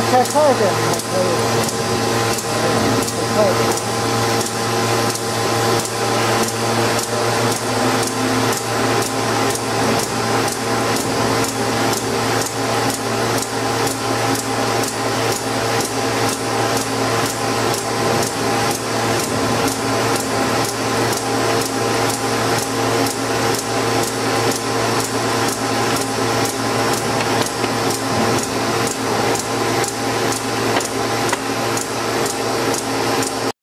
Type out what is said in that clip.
开快点，还可以，开快点。